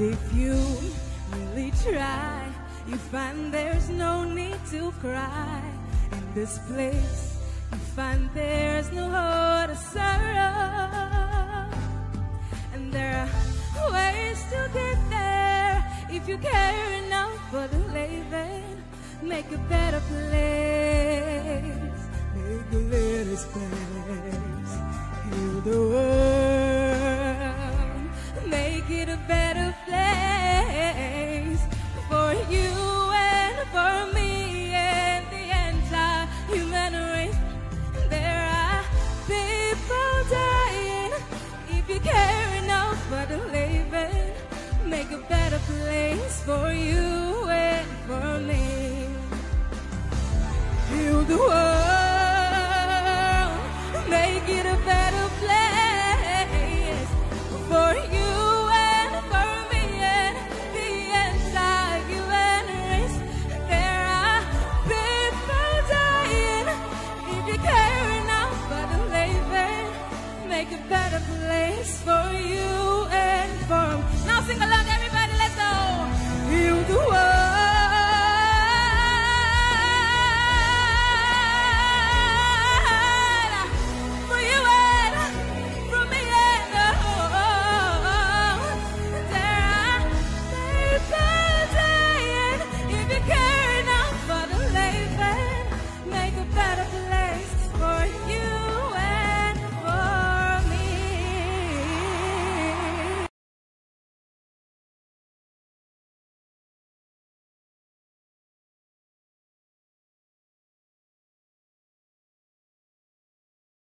If you really try, you find there's no need to cry. In this place, you find there's no heart of sorrow. And there are ways to get there if you care enough for the living. Make a better place. Make a little space. Heal the world. Make it a better the world, make it a better place for you and for me and the entire human race. There are people dying. If you care enough for the living, make a better place for you